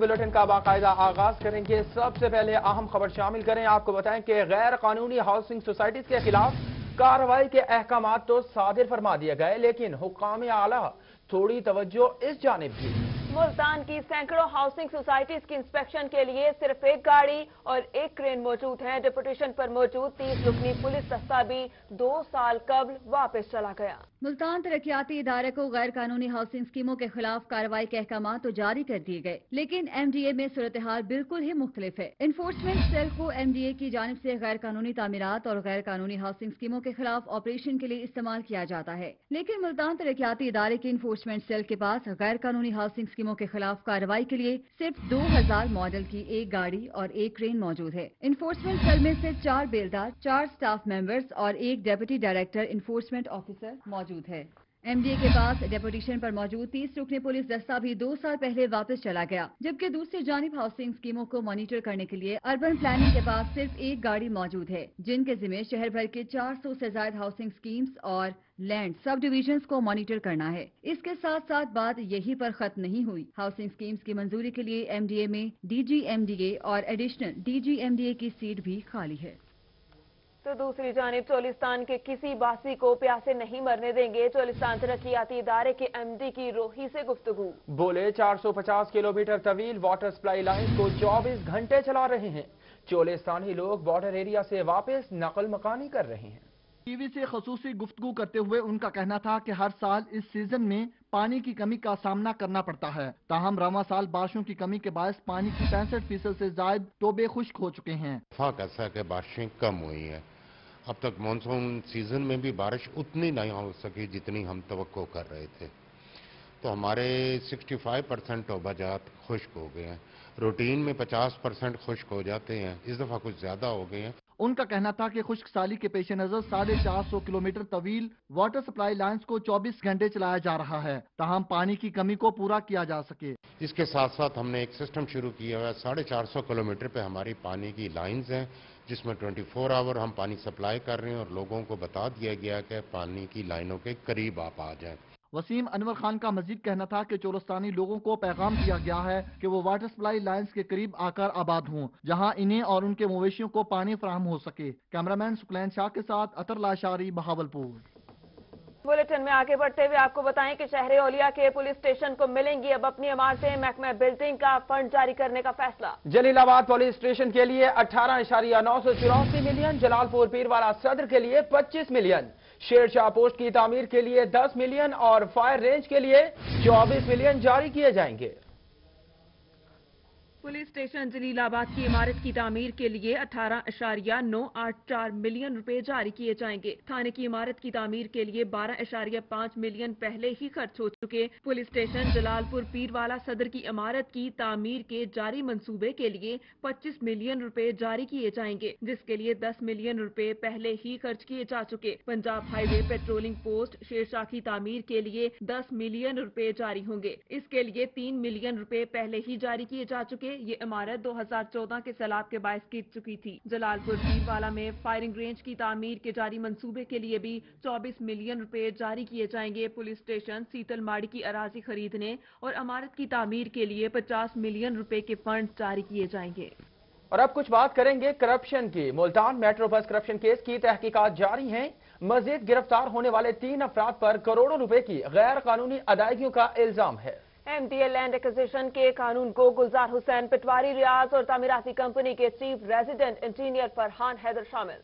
Bulletin کا باقاعدہ آغاز کریں گے۔ سب سے پہلے اہم خبر شامل کریں۔ آپ کو بتائیں کہ غیر قانونی ہاؤسنگ سوسائٹیز کے خلاف کارروائی کے احکامات تو صادر فرما دیے گئے، لیکن حکام اعلیٰ تھوڑی توجہ اس جانب بھی ملتان کی سینکڑوں ہاؤسنگ سوسائٹیز کی انسپیکشن کے لیے صرف ایک گاڑی اور ایک کرین موجود ہیں۔ ڈپوٹیشن پر موجود تیس رکنی پولیس دستہ بھی دو سال قبل واپس چلا گیا۔ ملتان ترقیاتی ادارے کو غیر قانونی ہاؤسنگ اسکیموں کے خلاف کارروائی کے احکامات تو جاری کر دیے گئے، لیکن ایم ڈی اے میں صورتحال بالکل ہی مختلف ہے۔ انفورسمنٹ سیل کو ایم ڈی اے کی جانب سے غیر قانونی تعمیرات اور غیر قانونی ہاؤسنگ اسکیموں کے خلاف آپریشن کے لیے استعمال کیا جاتا ہے۔ لیکن ملتان ترقیاتی ادارے کی انفورسمنٹ سیل کے پاس غیر قانونی ہاؤسنگ اسکیموں کے خلاف کارروائی کے لیے صرف دو ہزار ماڈل کی ایک گاڑی اور ایک کرین موجود ہے۔ انفورسمنٹ سیل میں سے چار بیلدار، چار سٹاف ممبرز اور ایک ڈیپٹی ڈائریکٹر انفورسمنٹ آفیسر موجود ہے۔ ایم ڈی اے کے پاس ڈیپوٹیشن پر موجود تیس رکنے پولیس دستہ بھی دو سال پہلے واپس چلا گیا، جبکہ دوسری جانب ہاؤسنگ اسکیموں کو مانیٹر کرنے کے لیے اربن پلاننگ کے پاس صرف ایک گاڑی موجود ہے، جن کے ذمہ شہر بھر کے چار سو سے زائد ہاؤسنگ اسکیمز اور لینڈ سب ڈویژنز کو مانیٹر کرنا ہے۔ اس کے ساتھ ساتھ بات یہی پر ختم نہیں ہوئی۔ ہاؤسنگ اسکیمز کی منظوری کے لیے ایم ڈی اے میں D G M D A اور additional D G M D A کی سیٹ بھی خالی ہے۔ تو دوسری جانب چولستان کے کسی باسی کو پیاسے نہیں مرنے دیں گے۔ چولستان ترقیاتی ادارے کے ایم ڈی کی روحی سے گفتگو۔ بولے چار سو پچاس کلو میٹر طویل واٹر سپلائی لائن کو چوبیس گھنٹے چلا رہے ہیں۔ چولستانی لوگ بارڈر ایریا سے واپس نقل مکانی کر رہے ہیں۔ ٹی وی سے خصوصی گفتگو کرتے ہوئے ان کا کہنا تھا کہ ہر سال اس سیزن میں پانی کی کمی کا سامنا کرنا پڑتا ہے۔ تاہم رواں سال بارشوں کی کمی کے باعث پانی کی پینسٹھ فیصد سے زائد ٹوبے خشک ہو چکے ہیں۔ ایسا ہے کہ بارشیں کم ہوئی ہیں۔ اب تک مانسون سیزن میں بھی بارش اتنی نہیں ہو سکی جتنی ہم توقع کر رہے تھے۔ تو ہمارے سکسٹی فائیو پرسنٹ ٹوبہ جات خشک ہو گئے ہیں۔ روٹین میں پچاس پرسنٹ خشک ہو جاتے ہیں۔ اس دفعہ کچھ زیادہ ہو گئے ہیں۔ ان کا کہنا تھا کہ خشک سالی کے پیش نظر ساڑھے چار سو کلومیٹر طویل واٹر سپلائی لائنز کو چوبیس گھنٹے چلایا جا رہا ہے۔ تاہم پانی کی کمی کو پورا کیا جا سکے۔ اس کے ساتھ ساتھ ہم نے ایک سسٹم شروع کیا ہوا ہے۔ ساڑھے چار سو کلومیٹر پہ ہماری پانی کی لائنز ہیں۔ جس میں ٹوئنٹی فور آور ہم پانی سپلائی کر رہے ہیں اور لوگوں کو بتا دیا گیا کہ پانی کی لائنوں کے قریب آپ آ جائیں۔ وسیم انور خان کا مزید کہنا تھا کہ چولستانی لوگوں کو پیغام دیا گیا ہے کہ وہ واٹر سپلائی لائنز کے قریب آ کر آباد ہوں، جہاں انہیں اور ان کے مویشیوں کو پانی فراہم ہو سکے۔ کیمرامین سکلین شاہ کے ساتھ اطر لاشاری بہاول پور بلٹن میں آگے بڑھتے ہوئے آپ کو بتائیں کہ شہر اولیا کے پولیس اسٹیشن کو ملیں گی اب اپنی عمارتیں، محکمہ بلڈنگ کا فنڈ جاری کرنے کا فیصلہ۔ جلیل آباد پولیس اسٹیشن کے لیے اٹھارہ اشاریہ نو سو چوراسی ملین، جلال پور پیروالا صدر کے لیے پچیس ملین شیر شاہ پوسٹ کی تعمیر کے لیے دس ملین اور فائر رینج کے لیے چوبیس ملین جاری کیے جائیں گے۔ پولیس اسٹیشن جلیل آباد کی عمارت کی تعمیر کے لیے اٹھارہ اشاریہ نو آٹھ چار ملین روپے جاری کیے جائیں گے۔ تھانے کی عمارت کی تعمیر کے لیے بارہ اشاریہ پانچ ملین پہلے ہی خرچ ہو چکے۔ پولیس اسٹیشن جلال پور پیر والا صدر کی عمارت کی تعمیر کے جاری منصوبے کے لیے پچیس ملین روپے جاری کیے جائیں گے، جس کے لیے دس ملین روپے پہلے ہی خرچ کیے جا چکے۔ Punjab highway patrolling post Sher Shah کی تعمیر کے لیے دس ملین روپے جاری ہوں گے۔ اس کے لیے تین ملین روپے پہلے ہی جاری کیے جا چکے۔ یہ عمارت دو ہزار چودہ کے سیلاب کے باعث گر چکی تھی۔ جلال پور پیر والا میں فائرنگ رینج کی تعمیر کے جاری منصوبے کے لیے بھی چوبیس ملین روپے جاری کیے جائیں گے۔ پولیس اسٹیشن سیتل ماڑی کی اراضی خریدنے اور عمارت کی تعمیر کے لیے پچاس ملین روپے کے فنڈ جاری کیے جائیں گے۔ اور اب کچھ بات کریں گے کرپشن کی۔ Multan metro bus corruption case کی تحقیقات جاری ہیں۔ مزید گرفتار ہونے والے تین افراد پر کروڑوں روپے کی غیر قانونی ادائیگیوں کا الزام ہے۔ M D A land acquisition کے قانون کو گلزار حسین پٹواری ریاض اور تعمیراتی کمپنی کے chief resident engineer Farhan Haider شامل۔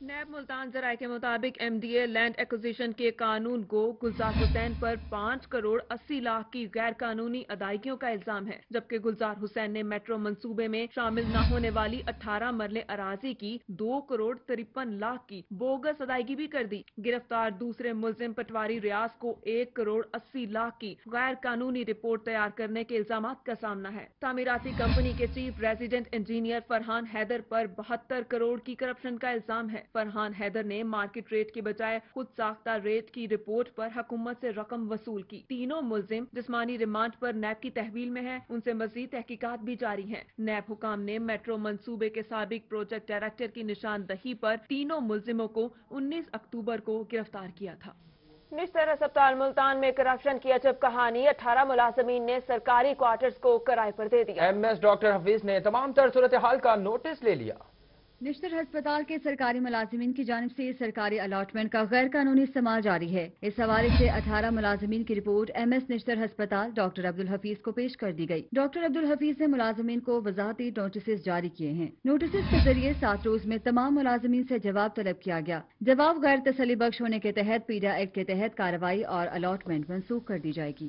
نیب ملتان ذرائع کے مطابق M D A land acquisition کے قانون کو گلزار حسین پر پانچ کروڑ اسی لاکھ کی غیر قانونی ادائیگیوں کا الزام ہے، جبکہ گلزار حسین نے میٹرو منصوبے میں شامل نہ ہونے والی اٹھارہ مرلے اراضی کی دو کروڑ ترپن لاکھ کی بوگس ادائیگی بھی کر دی۔ گرفتار دوسرے ملزم پٹواری ریاض کو ایک کروڑ اسی لاکھ کی غیر قانونی رپورٹ تیار کرنے کے الزامات کا سامنا ہے۔ تعمیراتی کمپنی کے chief resident engineer Farhan Haider پر بہتر کروڑ کی کرپشن کا الزام ہے۔ فرحان حیدر نے مارکیٹ ریٹ کے بجائے خود ساختہ ریٹ کی رپورٹ پر حکومت سے رقم وصول کی۔ تینوں ملزم جسمانی ریمانڈ پر نیب کی تحویل میں ہیں۔ ان سے مزید تحقیقات بھی جاری ہیں۔ نیب حکام نے میٹرو منصوبے کے سابق پروجیکٹ ڈائریکٹر کی نشاندہی پر تینوں ملزموں کو انیس اکتوبر کو گرفتار کیا تھا۔ نشتر اسپتال ملتان میں کرپشن کی عجب کہانی۔ اٹھارہ ملازمین نے سرکاری کوارٹرز کو کرائے پر دے دیا۔ ایم ایس ڈاکٹر حفیظ نے تمام تر صورتحال کا نوٹس لے لیا۔ نشتر ہسپتال کے سرکاری ملازمین کی جانب سے سرکاری الاٹمنٹ کا غیر قانونی استعمال جاری ہے۔ اس حوالے سے اٹھارہ ملازمین کی رپورٹ ایم ایس نشتر ہسپتال ڈاکٹر عبدالحفیظ کو پیش کر دی گئی۔ ڈاکٹر عبدالحفیظ نے ملازمین کو وضاحتی نوٹسز جاری کیے ہیں۔ نوٹسز کے ذریعے سات روز میں تمام ملازمین سے جواب طلب کیا گیا۔ جواب غیر تسلی بخش ہونے کے تحت پیڈا ایکٹ کے تحت کارروائی اور الاٹمنٹ منسوخ کر دی جائے گی۔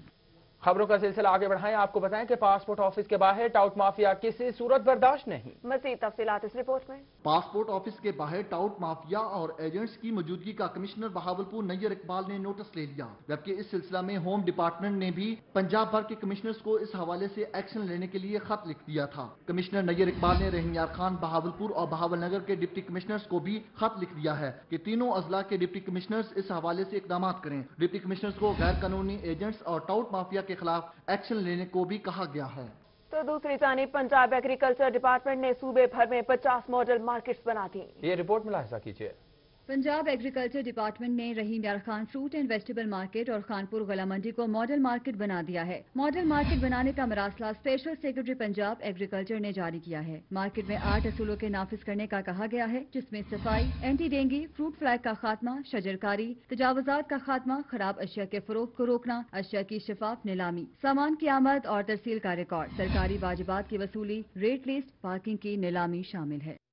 خبروں کا سلسلہ آگے بڑھائیں۔ آپ کو بتائیں کہ پاسپورٹ آفس کے باہر ٹاؤٹ مافیا کسی صورت برداشت نہیں۔ مزید تفصیلات اس رپورٹ میں۔ پاسپورٹ آفس کے باہر ٹاؤٹ مافیا اور ایجنٹس کی موجودگی کا کمشنر بہاولپور نیر اقبال نے نوٹس لے لیا جبکہ اس سلسلہ میں ہوم ڈپارٹمنٹ نے بھی پنجاب بھر کے کمشنرز کو اس حوالے سے ایکشن لینے کے لیے خط لکھ دیا تھا۔ کمشنر نیر اقبال نے رحمیار خان بہاولپور اور بہاول نگر کے ڈپٹی کمشنرز کو بھی خط لکھ دیا ہے کہ تینوں اضلاع کے ڈپٹی کمشنرز اس حوالے سے اقدامات کریں۔ ڈپٹی کمشنرز کو غیر قانونی ایجنٹس اور ٹاؤٹ مافیا کے خلاف ایکشن لینے کو بھی کہا گیا ہے۔ تو دوسری جانب پنجاب ایگریکلچر ڈپارٹمنٹ نے صوبے بھر میں پچاس ماڈل مارکٹس بنا دی یہ رپورٹ ملاحظہ کیجیے۔ کیجیے پنجاب ایگریکلچر ڈپارٹمنٹ نے Rahim Yar Khan fruit and vegetable market اور خانپور غلا منڈی کو ماڈل مارکیٹ بنا دیا ہے۔ ماڈل مارکیٹ بنانے کا مراسلہ اسپیشل سیکرٹری پنجاب ایگریکلچر نے جاری کیا ہے۔ مارکیٹ میں آٹھ اصولوں کے نافذ کرنے کا کہا گیا ہے، جس میں صفائی، اینٹی ڈینگی فروٹ فلیک کا خاتمہ، شجرکاری، تجاوزات کا خاتمہ، خراب اشیاء کے فروغ کو روکنا، اشیاء کی شفاف نیلامی، سامان کی آمد اور ترسیل کا ریکارڈ۔ سرکاری واجبات کی وصولی ریٹ لسٹ پارکنگ کی نیلامی شامل ہے۔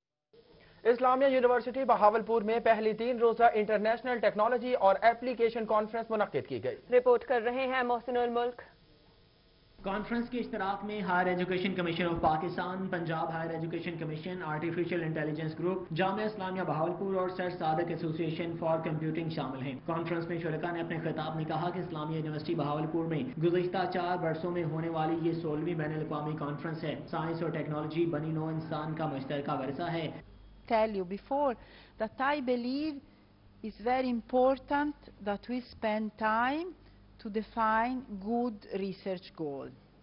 اسلامیہ یونیورسٹی بہاول پور میں پہلی تین روزہ انٹرنیشنل ٹیکنالوجی اور ایپلیکیشن کانفرنس منعقد کی گئی۔ رپورٹ کر رہے ہیں محسن الملک۔ کانفرنس کے اشتراک میں higher education commission of Pakistan Punjab higher education commission artificial intelligence group Jamia Islamia Bahawalpur اور sir Sadiq association for computing شامل ہیں۔ کانفرنس میں شرکا نے اپنے خطاب میں کہا کہ اسلامیہ یونیورسٹی بہاولپور میں گزشتہ چار برسوں میں ہونے والی یہ سولہویں بین الاقوامی کانفرنس ہے۔ سائنس اور ٹیکنالوجی بنی نو انسان کا مشترکہ ورثہ ہے۔ tell you before that I believe it's very important that we spend time to define good research goals.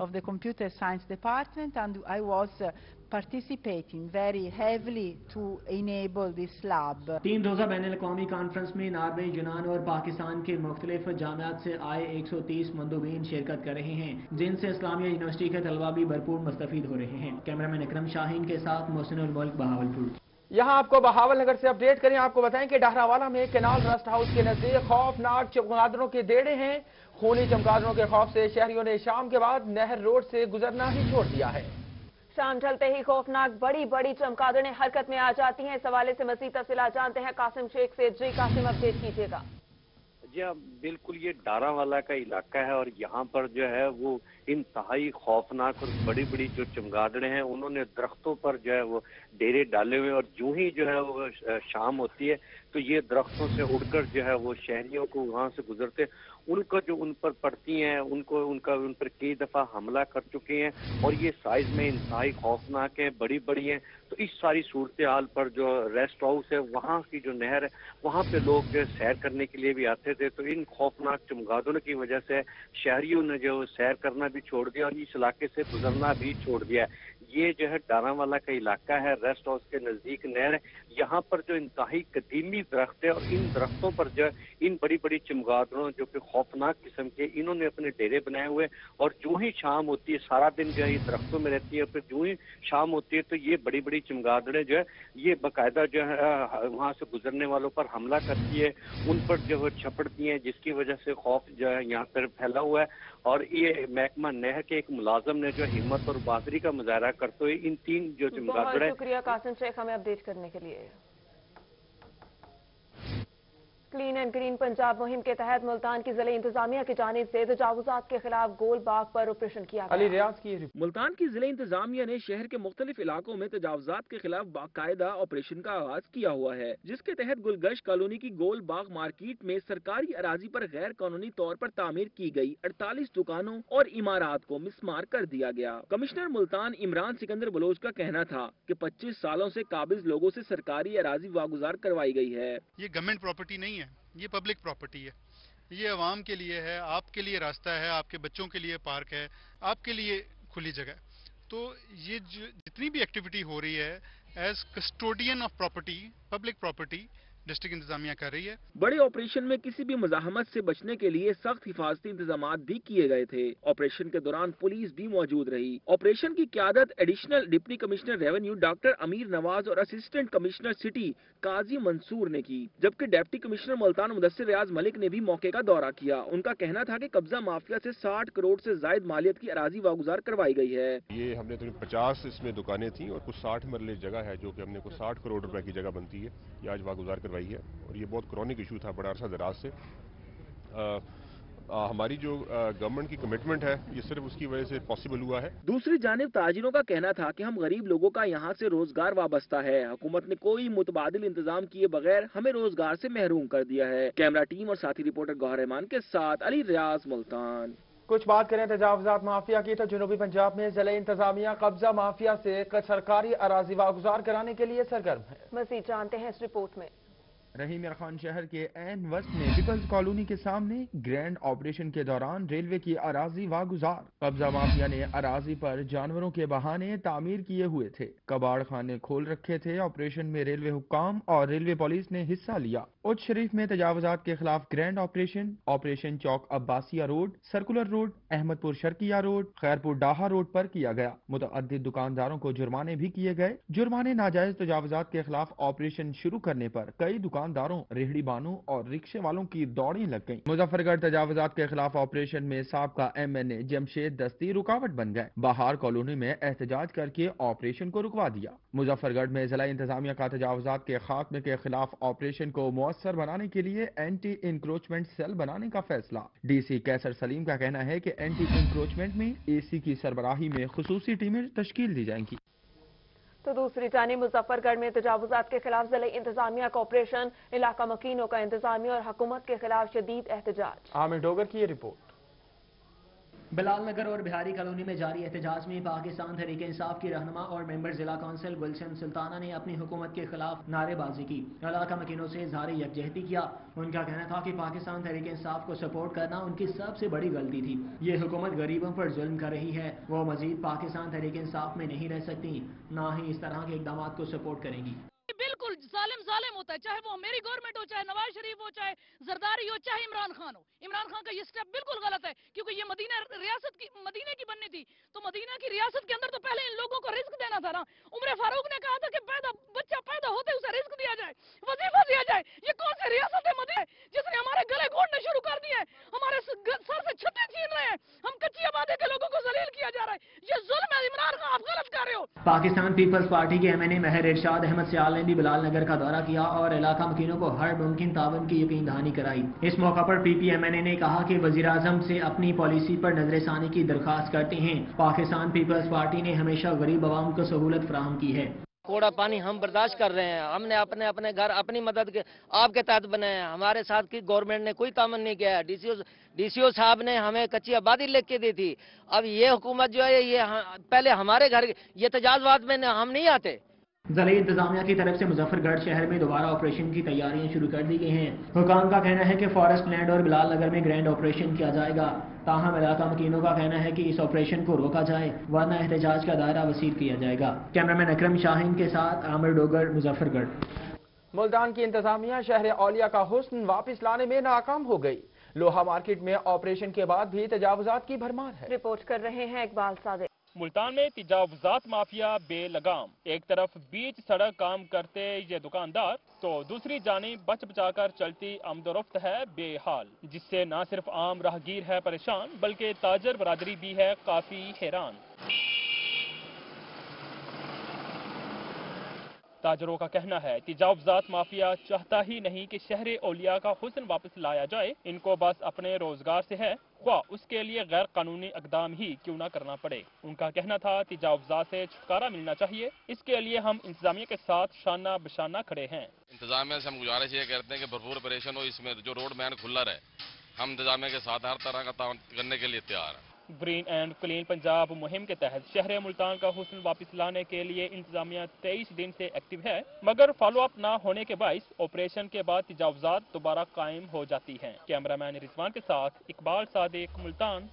of participating very heavily to enable this lab. تین روزہ بین الاقوامی کانفرنس میں ناروے یونان اور پاکستان کے مختلف جامعات سے آئے 130 مندوبین شرکت کر رہے ہیں جن سے اسلامیہ یونیورسٹی کے طلبہ بھی بھرپور مستفید ہو رہے ہیں۔ کیمرمن اکرم شاہین کے ساتھ محسن الملک بہاول پور یہاں آپ کو بہاول نگر سے اپڈیٹ کریں آپ کو بتائیں کہ ڈہراوالا میں کینال رسٹ ہاؤس کے نزدیک خوفناک چمگادروں کے دیڑے ہیں۔ خونی چمگادروں کے خوف سے شہریوں نے شام کے بعد نہر روڈ سے گزرنا ہی چھوڑ دیا ہے۔ شام ڈھلتے ہی خوفناک بڑی بڑی چمکادڑیں حرکت میں آ جاتی ہیں۔ اس حوالے سے مزید تفصیلات جانتے ہیں۔ قاسم شیخ سے جی قاسم اپڈیٹ کیجیے گا۔ جی ہاں، بالکل، یہ ڈارا والا کا علاقہ ہے اور یہاں پر جو ہے وہ انتہائی خوفناک اور بڑی بڑی جو چمگادڑے ہیں، انہوں نے درختوں پر جو ہے وہ ڈیرے ڈالے ہوئے اور جو ہی جو ہے وہ شام ہوتی ہے تو یہ درختوں سے اڑ کر جو ہے وہ شہریوں کو وہاں سے گزرتے ان کا جو ان پر پڑتی ہیں، ان کو، ان کا، ان پر کئی دفعہ حملہ کر چکے ہیں اور یہ سائز میں انتہائی خوفناک ہیں، بڑی بڑی ہیں۔ تو اس ساری صورتحال پر جو ریسٹ ہاؤس ہے، وہاں کی جو نہر ہے، وہاں پہ لوگ جو سیر کرنے کے لیے بھی آتے تھے۔ تو ان خوفناک چمگادوں کی وجہ سے شہریوں نے جو سیر کرنا بھی چھوڑ دیا اور اس علاقے سے گزرنا بھی چھوڑ دیا۔ ہے یہ جو ہے ڈارا والا کا علاقہ ہے، ریسٹ ہاؤس کے نزدیک نہر ہے۔ یہاں پر جو انتہائی قدیمی درخت ہے اور ان درختوں پر جو ہے ان بڑی بڑی چمگادڑوں جو کہ خوفناک قسم کے، انہوں نے اپنے ڈیرے بنائے ہوئے اور جو ہی شام ہوتی ہے، سارا دن جو ہے یہ درختوں میں رہتی ہے۔ پھر جو ہی شام ہوتی ہے تو یہ بڑی بڑی چمگادڑیں جو ہے یہ باقاعدہ جو ہے، وہاں سے گزرنے والوں پر حملہ کرتی ہے۔ ان پر جو ہے چھپڑتی ہیں، جس کی وجہ سے خوف جو ہے یہاں پر پھیلا ہوا ہے۔ اور یہ محکمہ نہر کے ایک ملازم نے جو ہمت اور بہادری کا مظاہرہ کرتے ہوئے ان تین جو چمگادر ہیں بہت شکریہ قاسم شیخ ہمیں اپڈیٹ کرنے کے لیے۔ کلین اینڈ گرین پنجاب مہم کے تحت ملتان کی ضلع انتظامیہ کی جانب سے تجاوزات کے خلاف گول باغ پر آپریشن کیا علی ریاض کی ملتان کی ضلع انتظامیہ نے شہر کے مختلف علاقوں میں تجاوزات کے خلاف باقاعدہ آپریشن کا آغاز کیا ہوا ہے جس کے تحت گلگش کالونی کی گول باغ مارکیٹ میں سرکاری اراضی پر غیر قانونی طور پر تعمیر کی گئی اڑتالیس دکانوں اور عمارات کو مسمار کر دیا گیا۔ کمشنر ملتان عمران سکندر بلوچ کا کہنا تھا کہ پچیس سالوں سے قابض لوگوں سے سرکاری اراضی واگزار کروائی گئی ہے۔ یہ گورنمنٹ پراپرٹی نہیں نہیں ہے یہ پبلک پراپرٹی ہے۔ یہ عوام کے لیے ہے، آپ کے لیے راستہ ہے، آپ کے بچوں کے لیے پارک ہے، آپ کے لیے کھلی جگہ۔ ہے تو یہ جتنی بھی ایکٹیویٹی ہو رہی ہے as custodian of property public property district انتظامیہ کر رہی ہے۔ بڑے آپریشن میں کسی بھی مزاحمت سے بچنے کے لیے سخت حفاظتی انتظامات بھی کیے گئے تھے۔ آپریشن کے دوران پولیس بھی موجود رہی۔ آپریشن کی قیادت additional deputy commissioner revenue doctor Amir Nawaz اور assistant commissioner city Qazi Mansoor نے کی جبکہ ڈپٹی کمشنر ملتان مدثر ریاض ملک نے بھی موقع کا دورہ کیا۔ ان کا کہنا تھا کہ قبضہ مافیا سے ساٹھ کروڑ سے زائد مالیت کی اراضی واگزار کروائی گئی ہے۔ یہ ہم نے تقریباً پچاس اس میں دکانیں تھیں اور کچھ ساٹھ مرلے جگہ ہے جو کہ ہم نے کچھ ساٹھ کروڑ روپے کی جگہ بنتی ہے یہ آج واگزار کروائی ہے اور یہ بہت کرونک ایشو تھا بڑا عرصہ دراز سے۔ ہماری جو گورنمنٹ کی کمٹمنٹ ہے یہ صرف اس کی وجہ سے پاسبل ہوا ہے۔ دوسری جانب تاجروں کا کہنا تھا کہ ہم غریب لوگوں کا یہاں سے روزگار وابستہ ہے۔ حکومت نے کوئی متبادل انتظام کیے بغیر ہمیں روزگار سے محروم کر دیا ہے۔ کیمرہ ٹیم اور ساتھی رپورٹر گوہر رحمان کے ساتھ علی ریاض ملتان۔ کچھ بات کریں تجاوزات مافیا کی تو جنوبی پنجاب میں ضلع انتظامیہ قبضہ مافیا سے سرکاری اراضی واگزار کرانے کے لیے سرگرم ہے۔ مزید جانتے ہیں اس رپورٹ میں۔ رحیم خان شہر کے این وسط میں پیپلز کالونی کے سامنے گرینڈ آپریشن کے دوران ریلوے کی اراضی واگزار۔ قبضہ مافیا نے اراضی پر جانوروں کے بہانے تعمیر کیے ہوئے تھے۔ کباڑ خانے کھول رکھے تھے، آپریشن میں ریلوے حکام اور ریلوے پولیس نے حصہ لیا۔ اچ شریف میں تجاوزات کے خلاف گرینڈ آپریشن آپریشن چوک Abbasia road, circular road Ahmedpur Sharqia road, Khairpur Daha road پر کیا گیا۔ متعدد دکانداروں کو جرمانے بھی کیے گئے۔ جرمانے ناجائز تجاوزات کے خلاف آپریشن شروع کرنے پر کئی دکانداروں، ریہڑی بانوں اور رکشے والوں کی دوڑیں لگ گئیں۔ مظفر گڑھ تجاوزات کے خلاف آپریشن میں سابقہ ایم این اے جمشید دستی رکاوٹ بن گئے۔ بہار کالونی میں احتجاج کر کے آپریشن کو رکوا دیا۔ مظفر گڑھ میں ضلع انتظامیہ کا تجاوزات کے خاتمے کے خلاف آپریشن کو مؤثر بنانے کے لیے اینٹی انکروچمنٹ سیل بنانے کا فیصلہ۔ ڈی سی کیسر سلیم کا کہنا ہے کہ اینٹی انکروچمنٹ میں اے سی کی سربراہی میں خصوصی ٹیمیں تشکیل دی جائیں گی۔ تو دوسری جانب مظفر گڑھ میں تجاوزات کے خلاف ضلع انتظامیہ کا آپریشن علاقہ مکینوں کا انتظامیہ اور حکومت کے خلاف شدید احتجاج۔ عامر ڈوگر کی یہ رپورٹ۔ بلال نگر اور بہاری کالونی میں جاری احتجاج میں پاکستان تحریک انصاف کی رہنما اور ممبر ضلع کونسل گلشن سلطانہ نے اپنی حکومت کے خلاف نعرے بازی کی۔ علاقہ مکینوں سے اظہار یکجہتی کیا۔ ان کا کہنا تھا کہ پاکستان تحریک انصاف کو سپورٹ کرنا ان کی سب سے بڑی غلطی تھی۔ یہ حکومت غریبوں پر ظلم کر رہی ہے۔ وہ مزید پاکستان تحریک انصاف میں نہیں رہ سکتی۔ نہ ہی اس طرح کے اقدامات کو سپورٹ کریں گی۔ بالکل ظالم ظالم ہوتا ہے، چاہے وہ میری گورنمنٹ ہو، چاہے نواز شریف ہو، چاہے زرداری ہو، چاہے عمران خان ہو۔ عمران خان کا یہ سٹیپ بالکل غلط ہے، کیونکہ یہ مدینہ ریاست کی، مدینہ کی بننی تھی۔ تو مدینہ کی ریاست کے اندر تو پہلے ان لوگوں کو رزق دینا تھا نا۔ عمر فاروق نے کہا تھا کہ پیدا، بچہ پیدا ہوتے اسے رزق دیا جائے، وظیفہ دیا جائے۔ یہ کون سی ریاست ہے مدینہ؟ جس نے ہمارے گلے گھوڑنے شروع کر دیے، ہمارے سر سے چھتے چھین رہے ہیں۔ ہم کچی آبادی کے لوگوں کو ذلیل کیا جا رہا ہے۔ یہ ظلم ہے، عمران خان، آپ غلط کر رہے ہو۔ پاکستان پیپلز پارٹی کے M N A Mehr Irshad Ahmad سیال نے بھی بلال نگر کا دورہ کیا اور علاقہ مکینوں کو ہر ممکن تعاون کی یقین دہانی کرائی۔ اس موقع پر پی پی ایم این اے نے کہا کہ وزیر اعظم سے اپنی پالیسی پر نظر ثانی کی درخواست کرتے ہیں۔ پاکستان پیپلز پارٹی نے ہمیشہ غریب عوام کو سہولت فراہم کی ہے۔ کوڑا پانی ہم برداشت کر رہے ہیں۔ ہم نے اپنے اپنے گھر، اپنی مدد کے آپ کے تحت بنائے ہیں۔ ہمارے ساتھ کی گورنمنٹ نے کوئی تعاون نہیں کیا ہے۔ ڈی سی او، ڈی سی او صاحب نے ہمیں کچی آبادی لکھ کے دی تھی۔ اب یہ حکومت جو ہے، یہ ہاں، پہلے ہمارے گھر، یہ تجاوزات میں ہم نہیں آتے۔ ضلعی انتظامیہ کی طرف سے مظفر گڑھ شہر میں دوبارہ آپریشن کی تیاریاں شروع کر دی گئی ہیں۔ حکام کا کہنا ہے کہ فارسٹ لینڈ اور بلال نگر میں گرینڈ آپریشن کیا جائے گا۔ تاہم علاقہ مکینوں کا کہنا ہے کہ اس آپریشن کو روکا جائے ورنہ احتجاج کا دائرہ وسیع کیا جائے گا۔ کیمرامین اکرم شاہین کے ساتھ عامر ڈوگر مظفر گڑھ ملتان کی انتظامیہ شہر اولیا کا حسن واپس لانے میں ناکام ہو گئی۔ لوہا مارکیٹ میں آپریشن کے بعد بھی تجاوزات کی بھرمار ہے۔ رپورٹ کر رہے ہیں اقبال صادق۔ ملتان میں تجاوزات مافیا بے لگام۔ ایک طرف بیچ سڑک کام کرتے یہ دکاندار، تو دوسری جانب بچ بچا کر چلتی آمد و رفت ہے بے حال۔ جس سے نہ صرف عام راہگیر ہے پریشان، بلکہ تاجر برادری بھی ہے کافی حیران۔ تاجروں کا کہنا ہے تجاوزات مافیا چاہتا ہی نہیں کہ شہر اولیاء کا حسن واپس لایا جائے، ان کو بس اپنے روزگار سے ہے، خواہ اس کے لیے غیر قانونی اقدام ہی کیوں نہ کرنا پڑے۔ ان کا کہنا تھا تجاوزات سے چھٹکارا ملنا چاہیے، اس کے لیے ہم انتظامیہ کے ساتھ شانہ بشانہ کھڑے ہیں۔ انتظامیہ سے ہم گزارش یہ کرتے ہیں کہ بھرپور پریشن ہو، اس میں جو روڈ مین کھلا رہے، ہم انتظامیہ کے ساتھ ہر طرح کا تعاون کرنے کے لیے تیار ہیں۔ گرین اینڈ کلین پنجاب مہم کے تحت شہر ملتان کا حسن واپس لانے کے لیے انتظامیہ تیئیس دن سے ایکٹیو ہے مگر فالو اپ نہ ہونے کے باعث آپریشن کے بعد تجاوزات دوبارہ قائم ہو جاتی ہیں۔ کیمرامین رضوان کے ساتھ اقبال صادق ملتان۔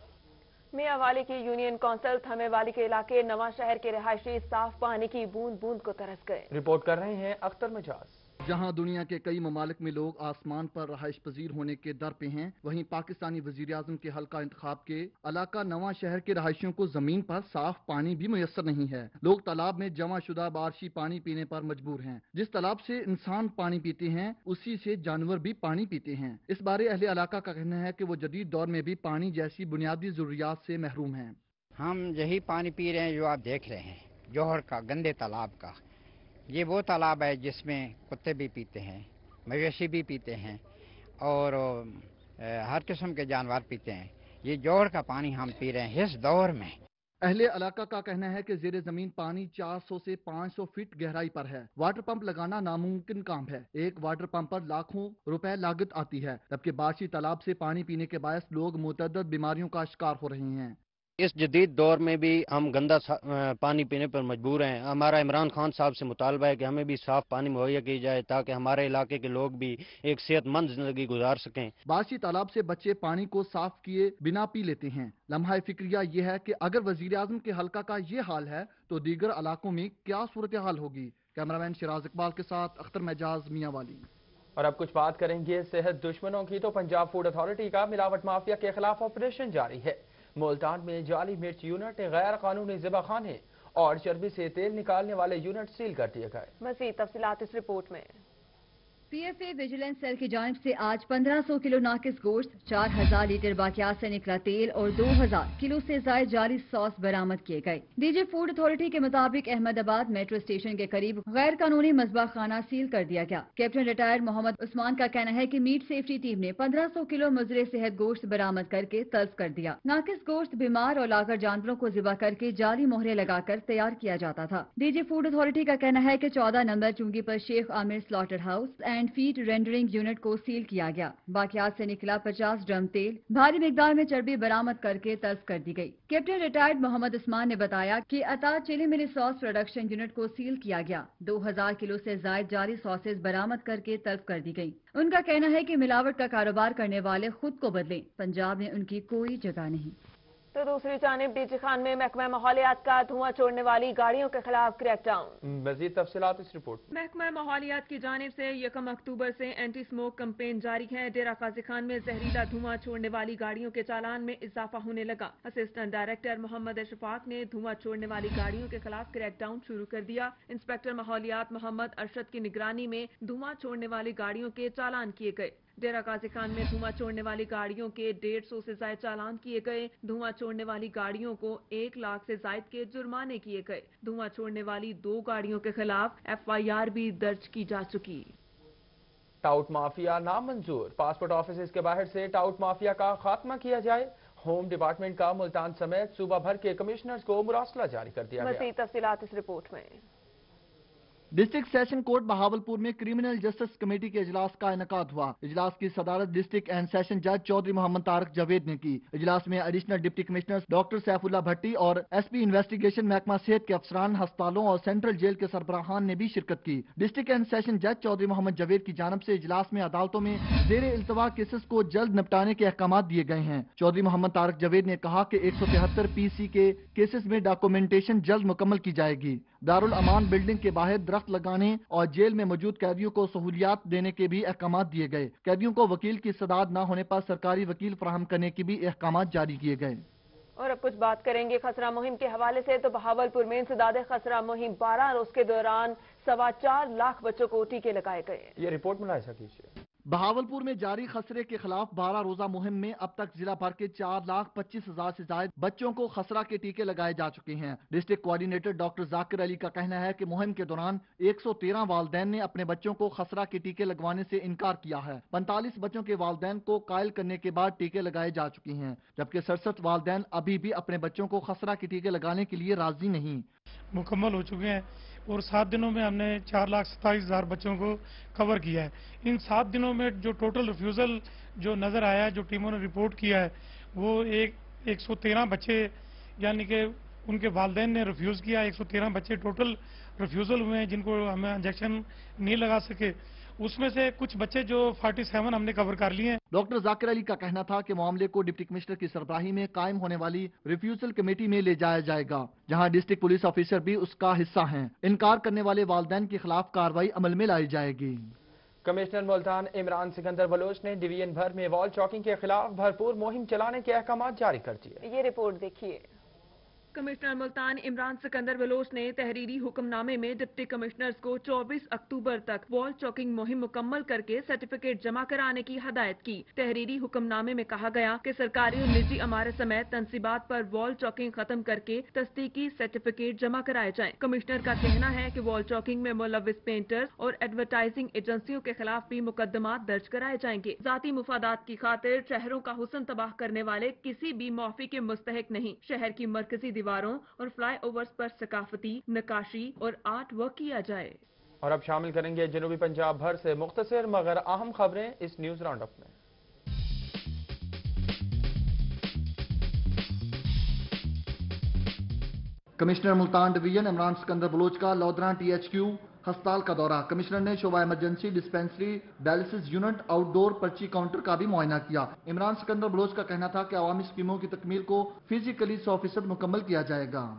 میاں والی کی یونین کونسل تھمے والی کے علاقے نواں شہر کے رہائشی صاف پانی کی بوند بوند کو ترس گئے۔ رپورٹ کر رہے ہیں اختر مجاز۔ جہاں دنیا کے کئی ممالک میں لوگ آسمان پر رہائش پذیر ہونے کے در پہ ہیں، وہیں پاکستانی وزیراعظم کے حلقہ انتخاب کے علاقہ نواں شہر کے رہائشیوں کو زمین پر صاف پانی بھی میسر نہیں ہے۔ لوگ تالاب میں جمع شدہ بارشی پانی پینے پر مجبور ہیں۔ جس تالاب سے انسان پانی پیتے ہیں، اسی سے جانور بھی پانی پیتے ہیں۔ اس بارے اہل علاقہ کا کہنا ہے کہ وہ جدید دور میں بھی پانی جیسی بنیادی ضروریات سے محروم ہیں۔ ہم یہی پانی پی رہے ہیں جو آپ دیکھ رہے ہیں، جوہر کا، گندے تالاب کا۔ یہ وہ تالاب ہے جس میں کتے بھی پیتے ہیں، مویشی بھی پیتے ہیں اور ہر قسم کے جانور پیتے ہیں۔ یہ جوڑ کا پانی ہم پی رہے ہیں اس دور میں۔ اہل علاقہ کا کہنا ہے کہ زیر زمین پانی چار سو سے پانچ سو فٹ گہرائی پر ہے۔ واٹر پمپ لگانا ناممکن کام ہے۔ ایک واٹر پمپ پر لاکھوں روپے لاگت آتی ہے، جبکہ باشی تالاب سے پانی پینے کے باعث لوگ متعدد بیماریوں کا شکار ہو رہے ہیں۔ اس جدید دور میں بھی ہم گندا پانی پینے پر مجبور ہیں۔ ہمارا عمران خان صاحب سے مطالبہ ہے کہ ہمیں بھی صاف پانی مہیا کی جائے تاکہ ہمارے علاقے کے لوگ بھی ایک صحت مند زندگی گزار سکیں۔ باشی تالاب سے بچے پانی کو صاف کیے بنا پی لیتے ہیں۔ لمحہ فکریہ یہ ہے کہ اگر وزیراعظم کے حلقہ کا یہ حال ہے تو دیگر علاقوں میں کیا صورتحال ہوگی؟ کیمرامین شراز اقبال کے ساتھ اختر مجاز میاں والی۔ اور اب کچھ بات کریں گے صحت دشمنوں کی تو پنجاب فوڈ اتھارٹی کا ملاوٹ مافیا کے خلاف آپریشن جاری ہے۔ ملتان میں جعلی مرچ یونٹ غیر قانونی ذبح خانے اور چربی سے تیل نکالنے والے یونٹ سیل کر دیے گئے۔ مزید تفصیلات اس رپورٹ میں۔ P F A vigilance cell کی جانب سے آج پندرہ سو کلو ناقص گوشت، چار ہزار لیٹر باقیات سے نکلا تیل اور دو ہزار کلو سے زائد جعلی سوس برامد کیے گئے۔ ڈی جے فوڈ اتھارٹی کے مطابق احمد آباد میٹرو اسٹیشن کے قریب غیر قانونی مذبح خانہ سیل کر دیا گیا۔ کیپٹن ریٹائر محمد عثمان کا کہنا ہے کہ میٹ سیفٹی ٹیم نے پندرہ سو کلو مزرے صحت گوشت برامد کر کے تلف کر دیا۔ ناقص گوشت، بیمار اور لاغر جانوروں کو ذبح کر کے جعلی مہرے لگا کر تیار کیا جاتا تھا۔ ڈی جے فوڈ اتھارٹی کا کہنا ہے کہ چودہ نمبر چونگی پر Sheikh Amir slaughter house and and fat rendering unit کو سیل کیا گیا۔ واقعات سے نکلا پچاس ڈرم تیل، بھاری مقدار میں چربی برامد کر کے ترس کر دی گئی۔ کیپٹن ریٹائرڈ محمد عثمان نے بتایا کہ اتا چلی ملی سوس پروڈکشن یونٹ کو سیل کیا گیا۔ دو ہزار کلو سے زائد جاری سوسز برامد کر کے ترز کر دی گئی ان کا کہنا ہے کہ ملاوٹ کا کاروبار کرنے والے خود کو بدلیں۔ پنجاب میں ان کی کوئی جگہ نہیں۔ تو دوسری جانب ڈی جی خان میں محکمہ ماحولیات کا دھواں چھوڑنے والی گاڑیوں کے خلاف کریک ڈاؤن۔ مزید تفصیلات اس رپورٹ محکمہ ماحولیات کی جانب سے یکم اکتوبر سے اینٹی سموک کمپین جاری ہے ڈیرہ قاضی خان میں زہریلا دھواں چھوڑنے والی گاڑیوں کے چالان میں اضافہ ہونے لگا۔ اسسٹنٹ ڈائریکٹر محمد اشفاق نے دھواں چھوڑنے والی گاڑیوں کے خلاف کریک ڈاؤن شروع کر دیا۔ انسپیکٹر ماحولیات محمد ارشد کی نگرانی میں دھواں چھوڑنے والی گاڑیوں کے چالان کیے گئے۔ ڈیرہ قاضی خان میں دھواں چھوڑنے والی گاڑیوں کے ڈیڑھ سو سے زائد چالان کیے گئے۔ دھواں چھوڑنے والی گاڑیوں کو ایک لاکھ سے زائد کے جرمانے کیے گئے۔ دھواں چھوڑنے والی دو گاڑیوں کے خلاف ایف آئی آر بھی درج کی جا چکی۔ ٹاؤٹ مافیا نامنظور۔ پاسپورٹ آفیسز کے باہر سے ٹاؤٹ مافیا کا خاتمہ کیا جائے۔ ہوم ڈپارٹمنٹ کا ملتان سمیت صوبہ بھر کے کمیشنرز کو مراسلہ جاری کر دیا گیا۔ مزید تفصیلات اس رپورٹ میں۔ District session court Bahawalpur میں کریمنل جسٹس کمیٹی کے اجلاس کا انعقاد ہوا۔ اجلاس کی صدارت ڈسٹرکٹ اینڈ سیشن جج چودھری محمد تارک جوید نے کی۔ اجلاس میں additional deputy commissioner doctor Saifullah Bhatti اور ایس پی انویسٹیگیشن محکمہ صحت کے افسران، ہسپتالوں اور سینٹرل جیل کے سربراہان نے بھی شرکت کی۔ ڈسٹرکٹ اینڈ سیشن جج چودھری محمد جوید کی جانب سے اجلاس میں عدالتوں میں زیر التوا کیسز کو جلد نپٹانے کے احکامات دیے گئے ہیں۔ چودھری محمد تارک جوید نے کہا کہ ایک سو تہتر پی سی کے کیسز میں ڈاکومنٹیشن جلد مکمل کی جائے گی۔ دارالامان بلڈنگ کے باہر درخت لگانے اور جیل میں موجود قیدیوں کو سہولیات دینے کے بھی احکامات دیے گئے۔ قیدیوں کو وکیل کی صداد نہ ہونے پر سرکاری وکیل فراہم کرنے کے بھی احکامات جاری کیے گئے۔ اور اب کچھ بات کریں گے خسرہ مہم کے حوالے سے تو بہاول پور میں انسداد خسرہ مہم بارہ روز کے دوران سوا چار لاکھ بچوں کو ٹیکے لگائے گئے۔ یہ رپورٹ ملائے سکیجیے بہاولپور میں جاری خسرے کے خلاف بارہ روزہ مہم میں اب تک ضلع بھر کے چار لاکھ پچیس ہزار سے زائد بچوں کو خسرہ کے ٹیکے لگائے جا چکے ہیں۔ District coordinator doctor Zakir Ali کا کہنا ہے کہ مہم کے دوران ایک سو تیرہ والدین نے اپنے بچوں کو خسرہ کے ٹیکے لگوانے سے انکار کیا ہے۔ پینتالیس بچوں کے والدین کو قائل کرنے کے بعد ٹیکے لگائے جا چکے ہیں، جبکہ سڑسٹھ والدین ابھی بھی اپنے بچوں کو خسرہ کے ٹیکے لگانے کے لیے راضی نہیں۔ مکمل ہو چکے ہیں۔ اور سات دنوں میں ہم نے چار لاکھ ستائیس ہزار بچوں کو کور کیا ہے۔ ان سات دنوں میں جو ٹوٹل ریفیوزل جو نظر آیا ہے، جو ٹیموں نے رپورٹ کیا ہے، وہ ایک سو تیرہ بچے یعنی کہ ان کے والدین نے ریفیوز کیا۔ ایک سو تیرہ بچے ٹوٹل ریفیوزل ہوئے ہیں جن کو ہمیں انجیکشن نہیں لگا سکے۔ اس میں سے کچھ بچے جو 47 ہم نے کور کر لیے ہیں۔ ڈاکٹر ذاکر علی کا کہنا تھا کہ معاملے کو ڈپٹی کمشنر کی سربراہی میں قائم ہونے والی ریفیوزل کمیٹی میں لے جایا جائے گا جہاں ڈسٹرکٹ پولیس آفیسر بھی اس کا حصہ ہیں۔ انکار کرنے والے والدین کے خلاف کاروائی عمل میں لائی جائے گی۔ کمشنر ملتان عمران سکندر بلوچ نے ڈویژن بھر میں وال چاکنگ کے خلاف بھرپور مہم چلانے کے احکامات جاری کر دیے۔ یہ رپورٹ دیکھیے۔ کمشنر ملتان عمران سکندر بلوچ نے تحریری حکم نامے میں ڈپٹی کمشنرز کو چوبیس اکتوبر تک وال چاکنگ مہم مکمل کر کے سرٹیفکیٹ جمع کرانے کی ہدایت کی۔ تحریری حکم نامے میں کہا گیا کہ سرکاری اور نجی امارے سمیت تنصیبات پر وال چاکنگ ختم کر کے تصدیقی سرٹیفکیٹ جمع کرائے جائیں۔ کمشنر کا کہنا ہے کہ وال چاکنگ میں ملوث پینٹر اور ایڈورٹائزنگ ایجنسیوں کے خلاف بھی مقدمات درج کرائے جائیں گے۔ ذاتی مفادات کی خاطر شہروں کا حسن تباہ کرنے والے کسی بھی معافی کے مستحق نہیں۔ شہر کی مرکزی دیواروں اور فلائی اوورز پر ثقافتی نقاشی اور آرٹ ورک کیا جائے۔ اور اب شامل کریں گے جنوبی پنجاب بھر سے مختصر مگر اہم خبریں اس نیوز راؤنڈ اپ میں۔ کمشنر ملتان ڈویژن عمران سکندر بلوچ کا لودران ٹی ایچ کیو۔ ہسپتال کا دورہ۔ کمشنر نے شعبہ emergency dispensary dialysis unit outdoor پرچی کاؤنٹر کا بھی معائنہ کیا۔ عمران سکندر بلوچ کا کہنا تھا کہ عوامی اسکیموں کی تکمیل کو فزیکلی سو فیصد مکمل کیا جائے گا۔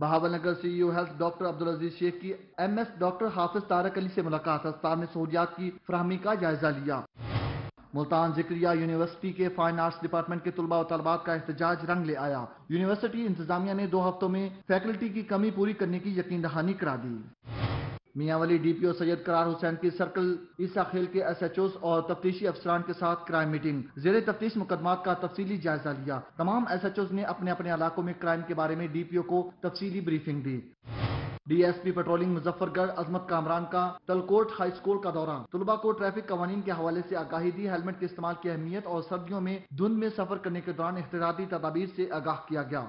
Bahawalnagar C O health doctor Abdul Aziz Sheikh کی ایم ایس ڈاکٹر حافظ تارک علی سے ملاقات۔ ہسپتال میں سہولیات کی فراہمی کا جائزہ لیا۔ ملتان ذکریہ یونیورسٹی کے فائن آرٹس ڈپارٹمنٹ کے طلباء و طلبات کا احتجاج رنگ لے آیا۔ یونیورسٹی انتظامیہ نے دو ہفتوں میں فیکلٹی کی کمی پوری کرنے کی یقین دہانی کرا دی۔ میاں ولی ڈی پی او سید قرار حسین کی سرکل عیسیٰ خیل کے ایس ایچ اوز اور تفتیشی افسران کے ساتھ کرائم میٹنگ۔ زیر تفتیش مقدمات کا تفصیلی جائزہ لیا۔ تمام ایس ایچ اوز نے اپنے اپنے علاقوں میں کرائم کے بارے میں ڈی پی او کو تفصیلی بریفنگ دی۔ D S P patrolling Muzaffargarh Azmat Kamran کا تلکوٹ ہائی اسکول کا دورہ۔ طلبہ کو ٹریفک قوانین کے حوالے سے آگاہی دی، ہیلمٹ کے استعمال کی اہمیت اور سردیوں میں دھند میں سفر کرنے کے دوران احتیاطی تدابیر سے آگاہ کیا گیا۔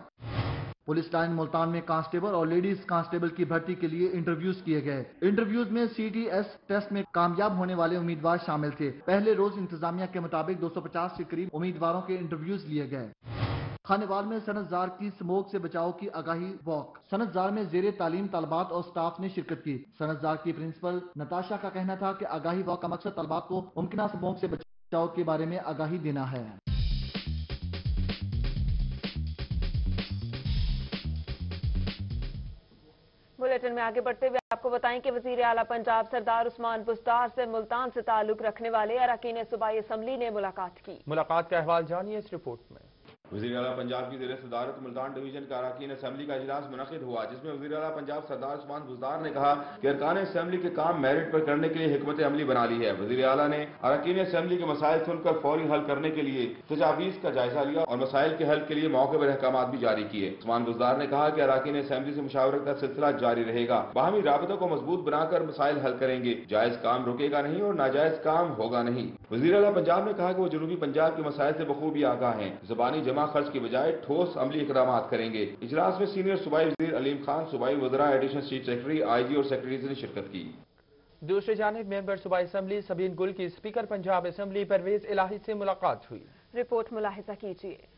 پولیس لائن ملتان میں کانسٹیبل اور لیڈیز کانسٹیبل کی بھرتی کے لیے انٹرویوز کیے گئے۔ انٹرویوز میں سی ٹی ایس ٹیسٹ میں کامیاب ہونے والے امیدوار شامل تھے۔ پہلے روز انتظامیہ کے مطابق دو سو پچاس کے قریب امیدواروں کے انٹرویوز لیے گئے۔ خانوال میں صنعت زار کی سموک سے بچاؤ کی آگاہی واک۔ صنعت زار میں زیر تعلیم طلبات اور سٹاف نے شرکت کی۔ صنعت زار کی پرنسپل نتاشا کا کہنا تھا کہ آگاہی واک کا مقصد طلبات کو ممکنہ سموک سے بچاؤ کے بارے میں آگاہی دینا ہے۔ بلیٹن میں آگے بڑھتے ہوئے آپ کو بتائیں کہ وزیر اعلیٰ پنجاب سردار عثمان بستار سے ملتان سے تعلق رکھنے والے اراکین صوبائی اسمبلی نے ملاقات کی۔ ملاقات کا احوال جانیے اس رپورٹ میں۔ وزیر اعلیٰ پنجاب کی زیر صدارت ملتان ڈویژن کا اراکین اسمبلی کا اجلاس منعقد ہوا، جس میں وزیر اعلیٰ پنجاب سردار عثمان بزدار نے کہا کہ ارکان اسمبلی کے کام میرٹ پر کرنے کے لیے حکمت عملی بنا لی ہے۔ وزیر اعلیٰ نے اراکین اسمبلی کے مسائل سن کر فوری حل کرنے کے لیے تجاویز کا جائزہ لیا اور مسائل کے حل کے لیے موقع پر احکامات بھی جاری کیے۔ عثمان بزدار نے کہا کہ اراکین اسمبلی سے مشاورت کا سلسلہ جاری رہے گا۔ باہمی رابطوں کو مضبوط بنا کر مسائل حل کریں گے۔ جائز کام رکے گا نہیں اور ناجائز کام ہوگا نہیں۔ وزیر اعلیٰ پنجاب نے کہا کہ وہ جنوبی پنجاب کے مسائل سے بخوبی آگاہ ہیں۔ زبانی جمع خرچ کی بجائے ٹھوس عملی اقدامات کریں گے۔ اجلاس میں سینئر صوبائی وزیر علیم خان صوبائی وزراء additional chief secretary I G اور سیکرٹریز نے شرکت کی۔ دوسری جانب ممبر صوبائی اسمبلی سبین گل کی اسپیکر پنجاب اسمبلی پرویز الہی سے ملاقات ہوئی۔ رپورٹ ملاحظہ کیجیے۔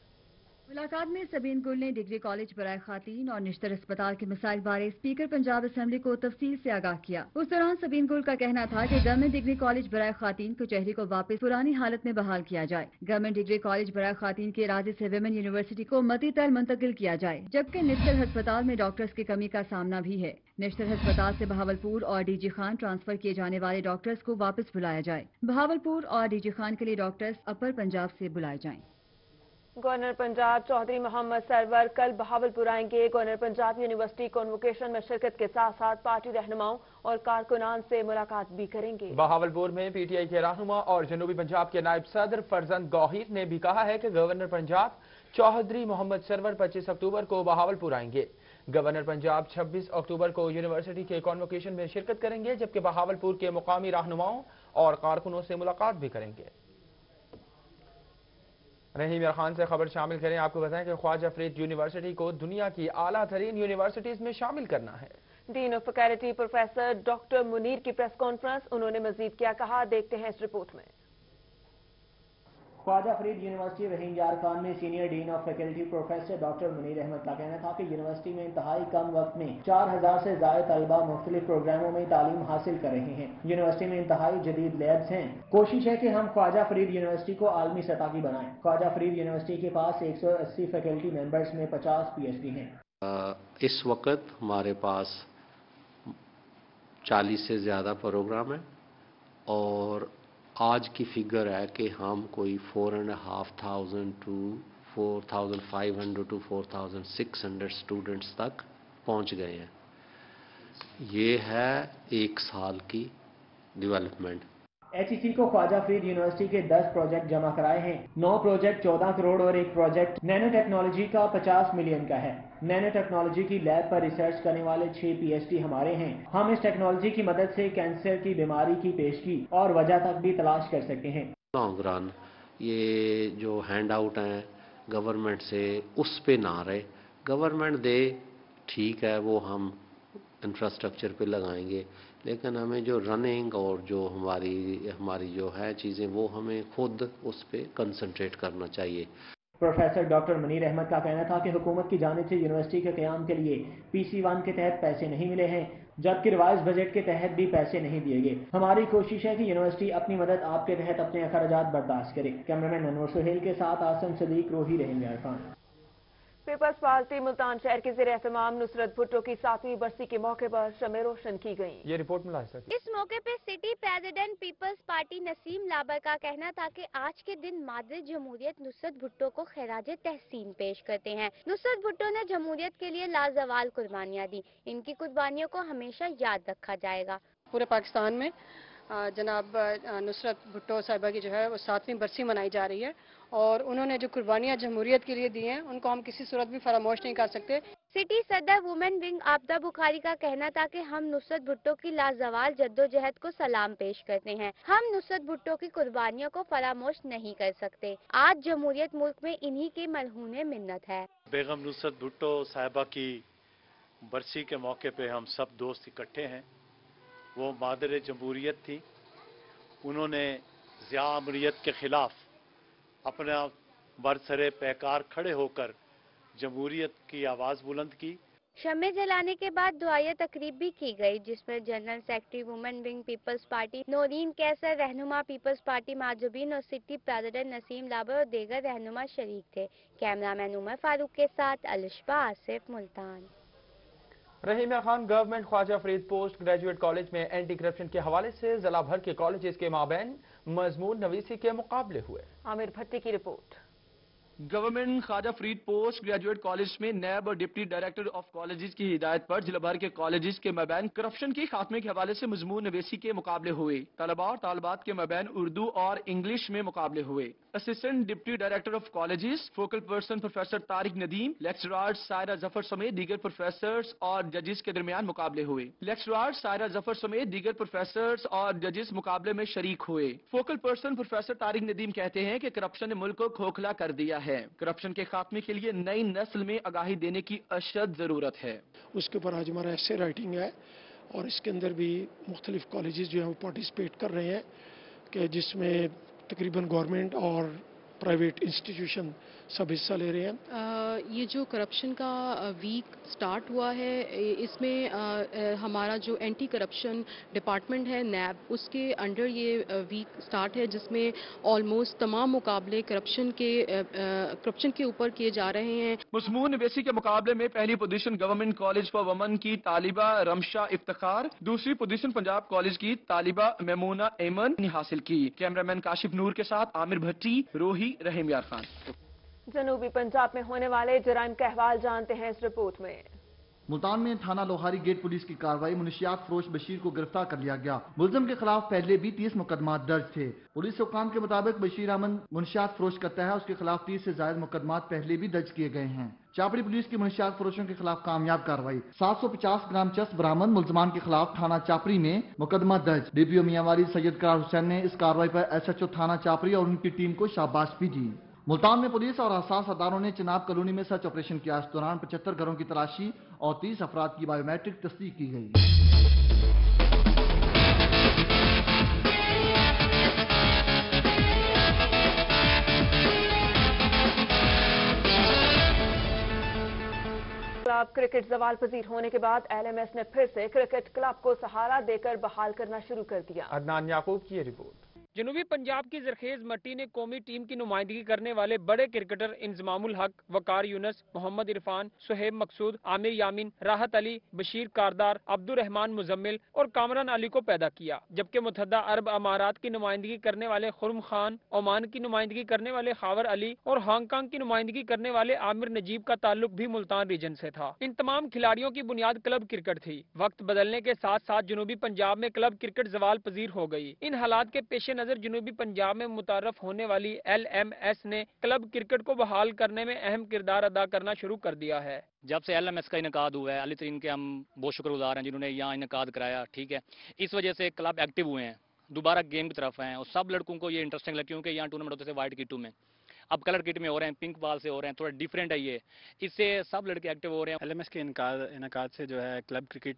ملاقات میں سبین گل نے ڈگری کالج برائے خواتین اور نشتر اسپتال کے مسائل بارے اسپیکر پنجاب اسمبلی کو تفصیل سے آگاہ کیا۔ اس دوران سبین گل کا کہنا تھا کہ گورنمنٹ ڈگری کالج برائے خواتین کچہری کو واپس پرانی حالت میں بحال کیا جائے۔ گورنمنٹ ڈگری کالج برائے خواتین کے ارادے سے ویمن یونیورسٹی کو متی تر منتقل کیا جائے، جبکہ نشتر ہسپتال میں ڈاکٹرز کی کمی کا سامنا بھی ہے۔ نشتر ہسپتال سے بہاولپور اور ڈی جی خان ٹرانسفر کیے جانے والے ڈاکٹرز کو واپس بلایا جائے۔ بہاولپور اور ڈی جی خان کے لیے ڈاکٹرز اپر پنجاب سے بلائے جائیں۔ گورنر پنجاب چودھری محمد سرور کل بہاول پور آئیں گے۔ گورنر پنجاب یونیورسٹی کنوکیشن میں شرکت کے ساتھ ساتھ پارٹی رہنماؤں اور کارکنان سے ملاقات بھی کریں گے۔ بہاول پور میں پی ٹی آئی کے رہنما اور جنوبی پنجاب کے نائب صدر فرزند گوہیر نے بھی کہا ہے کہ گورنر پنجاب چودھری محمد سرور پچیس اکتوبر کو بہاول پور آئیں گے۔ گورنر پنجاب چھبیس اکتوبر کو یونیورسٹی کے کانوکیشن میں شرکت کریں گے، جبکہ بہاول پور کے مقامی رہنماؤں اور کارکنوں سے ملاقات بھی کریں گے۔ رحیم خان سے خبر شامل کریں، آپ کو بتائیں کہ خواجہ فرید یونیورسٹی کو دنیا کی اعلیٰ ترین یونیورسٹیز میں شامل کرنا ہے۔ Dean of faculty professor doctor Munir کی پریس کانفرنس، انہوں نے مزید کیا، کہا، دیکھتے ہیں اس رپورٹ میں۔ خواجہ فرید یونیورسٹی رحیم یار خان میں senior dean of faculty professor doctor Munir Ahmed کا کہنا تھا کہ یونیورسٹی میں انتہائی کم وقت میں چار ہزار سے زائد طلبہ مختلف پروگراموں میں تعلیم حاصل کر رہے ہیں۔ یونیورسٹی میں انتہائی جدید لیبز ہیں۔ کوشش ہے کہ ہم خواجہ فرید یونیورسٹی کو عالمی سطح کی بنائیں۔ خواجہ فرید یونیورسٹی کے پاس ایک سو اسی فیکلٹی ممبرس میں پچاس پی ایچ ڈی ہیں۔ اس وقت ہمارے پاس چالیس سے زیادہ پروگرام ہیں اور آج کی فگر ہے کہ ہم کوئی four and half thousand two four thousand five hundred two four thousand six hundred students تک پہنچ گئے ہیں۔ یہ ہے ایک سال کی ڈیولپمنٹ ایچ ای سی کو خواجہ فرید یونیورسٹی کے دس پروجیکٹ جمع کرائے ہیں۔ نو پروجیکٹ چودہ کروڑ اور ایک پروجیکٹ نینو ٹیکنالوجی کا پچاس ملین کا ہے۔ نینو ٹیکنالوجی کی لیب پر ریسرچ کرنے والے چھ پی ایچ ڈی ہمارے ہیں۔ ہم اس ٹیکنالوجی کی مدد سے کینسر کی بیماری کی پیشگی اور وجہ تک بھی تلاش کر سکتے ہیں۔ لانگ رن یہ جو ہینڈ آؤٹ ہیں گورنمنٹ سے، اس پہ نہ رہے۔ گورنمنٹ دے، ٹھیک ہے، وہ ہم انفراسٹرکچر پہ لگائیں گے۔ لیکن ہمیں جو رننگ اور جو ہماری ہماری جو ہے چیزیں، وہ ہمیں خود اس پہ کنسنٹریٹ کرنا چاہیے۔ پروفیسر ڈاکٹر منیر احمد کا کہنا تھا کہ حکومت کی جانب سے یونیورسٹی کے قیام کے لیے پی سی ون کے تحت پیسے نہیں ملے ہیں، جبکہ ریوائز بجٹ کے تحت بھی پیسے نہیں دیے گئے۔ ہماری کوشش ہے کہ یونیورسٹی اپنی مدد آپ کے تحت اپنے اخراجات برداشت کرے۔ کیمرامین انور سہیل کے ساتھ آسم صدیق، روحی رہیں گے خان پیپلز پارٹی ملتان شہر کے زیر اہتمام نصرت بھٹو کی ساتویں برسی کے موقع پر شمع روشن کی گئی یہ رپورٹ ملا سکتی اس موقع پہ city president Peoples Party Naseem Labar کا کہنا تھا کہ آج کے دن مادر جمہوریت نصرت بھٹو کو خراج تحسین پیش کرتے ہیں۔ نصرت بھٹو نے جمہوریت کے لیے لازوال قربانیاں دی ان کی قربانیوں کو ہمیشہ یاد رکھا جائے گا۔ پورے پاکستان میں جناب نصرت بھٹو صاحبہ کی جو ہے وہ ساتویں برسی منائی جا رہی ہے۔ اور انہوں نے جو قربانیاں جمہوریت کے لیے دی ہیں ان کو ہم کسی صورت بھی فراموش نہیں کر سکتے۔ سٹی صدر وومن ونگ آبدہ بخاری کا کہنا تھا کہ ہم نصرت بھٹو کی لازوال جد و جہد کو سلام پیش کرتے ہیں۔ ہم نصرت بھٹو کی قربانیوں کو فراموش نہیں کر سکتے۔ آج جمہوریت ملک میں انہی کی مرہون منت ہے۔ بیگم نصرت بھٹو صاحبہ کی برسی کے موقع پہ ہم سب دوست اکٹھے ہیں۔ وہ مادر جمہوریت تھی انہوں نے ضیاء امریت کے خلاف اپنا برسرے پیکار کھڑے ہو کر جمہوریت کی آواز بلند کی۔ شمع جلانے کے بعد دعائیہ تقریب بھی کی گئی، جس میں general secretary women wing Peoples Party, Naureen Kaiser رہنما پیپلز پارٹی معجبین اور سٹی پریزیڈنٹ نسیم لابر اور دیگر رہنما شریک تھے۔ کیمرامین عمر فاروق کے ساتھ الشبہ، Asif Multan. Rahim Khan government Khawaja Farid post graduate college میں اینٹی کرپشن کے حوالے سے ضلع بھر کے کالجز کے مابین مضمون نویسی کے مقابلے ہوئے۔ عامر بھٹی کی report. Government Khawaja Farid post graduate college میں نیب اور ڈپٹی ڈائریکٹر آف کالجز کی ہدایت پر ضلع بھر کے کالجز کے مابین کرپشن کے خاتمے کے حوالے سے مضمون نویسی کے مقابلے ہوئے۔ طلباء اور طالبات کے مابین اردو اور انگلش میں مقابلے ہوئے۔ Assistant deputy director of colleges focal person professor Tariq Nadeem lecturer Saira Zafar سمیت دیگر پروفیسرز اور ججز کے درمیان مقابلے ہوئے۔ لیکچرار سائرہ ظفر سمیت دیگر پروفیسرز اور ججز مقابلے میں شریک ہوئے۔ Focal person professor Tariq Nadeem کہتے ہیں کہ کرپشن نے ملک کو کھوکھلا کر دیا ہے۔ کرپشن کے خاتمے کے لیے نئی نسل میں آگاہی دینے کی اشد ضرورت ہے۔ اس کے اوپر آج ہمارا ایسے رائٹنگ ہے اور اس کے اندر بھی مختلف کالجز جو ہیں وہ پارٹیسپیٹ کر رہے ہیں کہ جس میں تقریباً گورنمنٹ اور پرائیویٹ انسٹیٹیوشن سب حصہ لے رہے ہیں۔ یہ جو کرپشن کا ویک سٹارٹ ہوا ہے اس میں ہمارا جو اینٹی کرپشن ڈپارٹمنٹ ہے نیب اس کے انڈر یہ ویک سٹارٹ ہے جس میں آلموسٹ تمام مقابلے کرپشن کے کرپشن کے اوپر کیے جا رہے ہیں۔ مضمون نویسی کے مقابلے میں پہلی position government college for women کی طالبہ رمشا افتخار دوسری پوزیشن پنجاب کالج کی طالبہ میمونہ ایمن نے حاصل کی۔ کیمرامین کاشف نور کے ساتھ عامر بھٹی روہی رحیم یار خان۔ جنوبی پنجاب میں ہونے والے جرائم کا احوال جانتے ہیں اس رپورٹ میں۔ ملتان میں تھانہ لوہاری گیٹ پولیس کی کاروائی منشیات فروش بشیر کو گرفتار کر لیا گیا۔ ملزم کے خلاف پہلے بھی تیس مقدمات درج تھے۔ پولیس حکام کے مطابق بشیر احمد منشیات فروش کرتا ہے اس کے خلاف تیس سے زائد مقدمات پہلے بھی درج کیے گئے ہیں۔ چاپڑی پولیس کی منشیات فروشوں کے خلاف کامیاب کاروائی سات سو پچاس گرام چس برامد ملزمان کے خلاف تھانہ چاپڑی میں مقدمہ درج۔ ڈی پی او میاں والی سید قرار حسین نے اس کاروائی پر ایس ایچ او تھانہ چاپڑی اور ان کی ٹیم کو شاباش بھی دی ملتان میں پولیس اور حساس اداروں نے چناب کالونی میں سرچ آپریشن کیا۔ اس دوران پچہتر گھروں کی تلاشی اور تیس افراد کی بائیو میٹرک تصدیق کی گئی۔ کلاب کرکٹ زوال پذیر ہونے کے بعد ایل ایم ایس نے پھر سے کرکٹ کلب کو سہارا دے کر بحال کرنا شروع کر دیا۔ عدنان یعقوب کی یہ رپورٹ۔ جنوبی پنجاب کی زرخیز مٹی نے قومی ٹیم کی نمائندگی کرنے والے بڑے کرکٹر انضمام الحق، وقار یونس، محمد عرفان، سہیب مقصود، عامر یامین، راحت علی، بشیر کاردار عبد الرحمن مزمل اور کامران علی کو پیدا کیا، جبکہ متحدہ عرب امارات کی نمائندگی کرنے والے خرم خان، عمان کی نمائندگی کرنے والے خاور علی اور ہانگ کانگ کی نمائندگی کرنے والے عامر نجیب کا تعلق بھی ملتان ریجن سے تھا۔ ان تمام کھلاڑیوں کی بنیاد کلب کرکٹ تھی۔ وقت بدلنے کے ساتھ ساتھ جنوبی پنجاب میں کلب کرکٹ زوال پذیر ہو گئی۔ ان حالات کے پیش نظر نظر جنوبی پنجاب میں متعارف ہونے والی ایل ایم ایس نے کلب کرکٹ کو بحال کرنے میں اہم کردار ادا کرنا شروع کر دیا ہے۔ جب سے ایل ایم ایس کا انعقاد ہوا ہے علی ترین کے ہم بہت شکر گزار ہیں جنہوں نے یہاں انعقاد کرایا ٹھیک ہے۔ اس وجہ سے کلب ایکٹیو ہوئے ہیں دوبارہ گیم کی طرف ہیں اور سب لڑکوں کو یہ انٹرسٹنگ لگے کیونکہ یہاں ٹورنامنٹ ہوتے تھے وائٹ کٹو میں۔ اب کلر کٹ میں ہو رہے ہیں پنک بال سے ہو رہے ہیں تھوڑا ڈیفرنٹ ہے یہ۔ اس سے سب لڑکے ایکٹیو ہو رہے ہیں۔ ایل ایم ایس کے انعقاد سے جو ہے کلب کرکٹ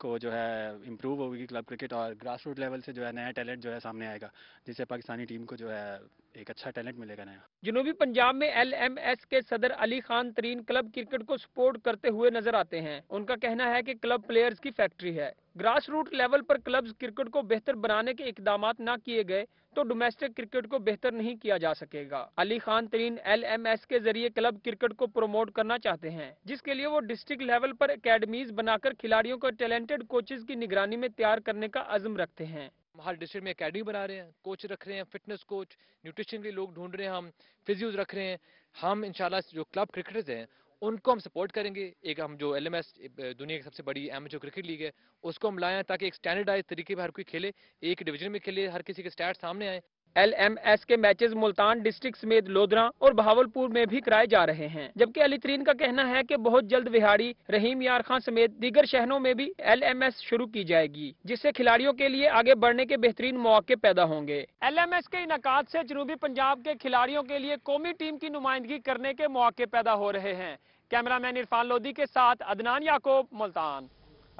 کو جو ہے امپروو ہوگی کلب کرکٹ اور گراس روٹ لیول سے جو ہے نیا ٹیلنٹ جو ہے سامنے آئے گا، جس سے پاکستانی ٹیم کو جو ہے ایک اچھا ٹیلنٹ ملے گا نیا۔ جنوبی پنجاب میں ایل ایم ایس کے صدر علی خان ترین کلب کرکٹ کو سپورٹ کرتے ہوئے نظر آتے ہیں۔ ان کا کہنا ہے کہ کلب پلیئرز کی فیکٹری ہے۔ گراس روٹ لیول پر کلبز کرکٹ کو بہتر بنانے کے اقدامات نہ کیے گئے تو ڈومیسٹک کرکٹ کو بہتر نہیں کیا جا سکے گا۔ Ali Khan Tareen L M S کے ذریعے کلب کرکٹ کو پروموٹ کرنا چاہتے ہیں، جس کے لیے وہ ڈسٹرکٹ لیول پر اکیڈمیز بنا کر کھلاڑیوں کو ٹیلنٹڈ کوچز کی نگرانی میں تیار کرنے کا عزم رکھتے ہیں۔ ہر ڈسٹرکٹ میں اکیڈمی بنا رہے ہیں، کوچ رکھ رہے ہیں، فٹنس کوچ، نیوٹریشن کے لوگ ڈھونڈ رہے ہیں، ہم فیزیوز رکھ رہے ہیں۔ ہم انشاءاللہ جو کلب کرکٹرز ہیں ان کو ہم سپورٹ کریں گے۔ ایک ہم جو ایل ایم ایس دنیا کی سب سے بڑی ایم جو کرکٹ لیگ ہے، اس کو ہم لائیں تاکہ ایک اسٹینڈرڈائز طریقے پہ ہر کوئی کھیلے، ایک ڈویژن میں کھیلے، ہر کسی کے اسٹیٹ سامنے آئیں۔ ایل ایم ایس کے میچز ملتان ڈسٹرکٹ سمیت لودرا اور بہاول پور میں بھی کرائے جا رہے ہیں۔ جبکہ علی ترین کا کہنا ہے کہ بہت جلد وہاڑی رحیم یار خان سمیت دیگر شہروں میں بھی ایل ایم ایس شروع کی جائے گی، جس سے کھلاڑیوں کے لیے آگے بڑھنے کے بہترین مواقع پیدا ہوں گے۔ ایل ایم ایس کے انعقاد سے جنوبی پنجاب کے کھلاڑیوں کے لیے قومی ٹیم کی نمائندگی کرنے کے مواقع پیدا ہو رہے ہیں۔ کیمرہ مین عرفان لودی کے ساتھ ادنان یعقوب، ملتان۔